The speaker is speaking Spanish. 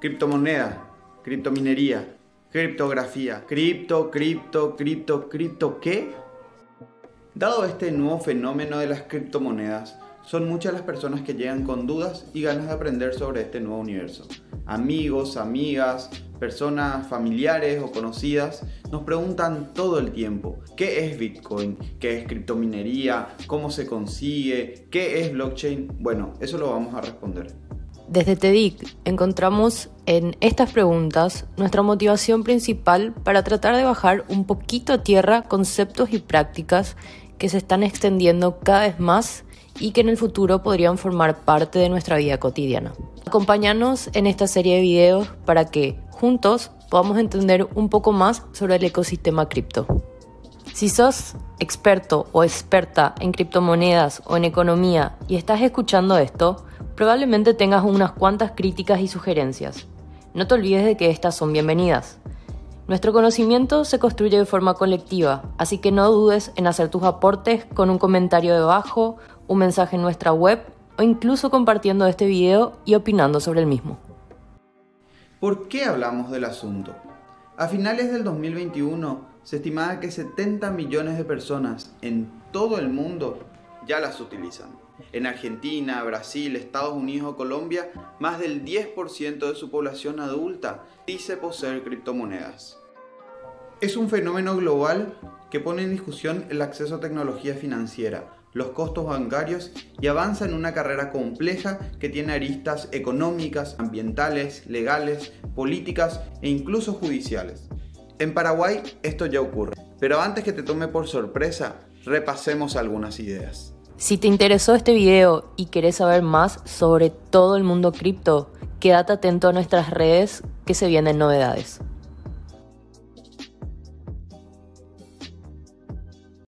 Criptomoneda, criptominería, criptografía, cripto, cripto, cripto, cripto, ¿qué? Dado este nuevo fenómeno de las criptomonedas, son muchas las personas que llegan con dudas y ganas de aprender sobre este nuevo universo. Amigos, amigas, personas familiares o conocidas nos preguntan todo el tiempo qué es Bitcoin, qué es criptominería, cómo se consigue, qué es blockchain. Bueno, eso lo vamos a responder. Desde TEDIC encontramos en estas preguntas nuestra motivación principal para tratar de bajar un poquito a tierra conceptos y prácticas que se están extendiendo cada vez más y que en el futuro podrían formar parte de nuestra vida cotidiana. Acompáñanos en esta serie de videos para que juntos podamos entender un poco más sobre el ecosistema cripto. Si sos experto o experta en criptomonedas o en economía y estás escuchando esto, probablemente tengas unas cuantas críticas y sugerencias. No te olvides de que estas son bienvenidas. Nuestro conocimiento se construye de forma colectiva, así que no dudes en hacer tus aportes con un comentario debajo, un mensaje en nuestra web o incluso compartiendo este video y opinando sobre el mismo. ¿Por qué hablamos del asunto? A finales del 2021 se estimaba que 70 millones de personas en todo el mundo ya las utilizan. En Argentina, Brasil, Estados Unidos o Colombia, más del 10% de su población adulta dice poseer criptomonedas. Es un fenómeno global que pone en discusión el acceso a tecnología financiera, los costos bancarios y avanza en una carrera compleja que tiene aristas económicas, ambientales, legales, políticas e incluso judiciales. En Paraguay esto ya ocurre, pero antes que te tome por sorpresa, repasemos algunas ideas. Si te interesó este video y querés saber más sobre todo el mundo cripto, quédate atento a nuestras redes que se vienen novedades.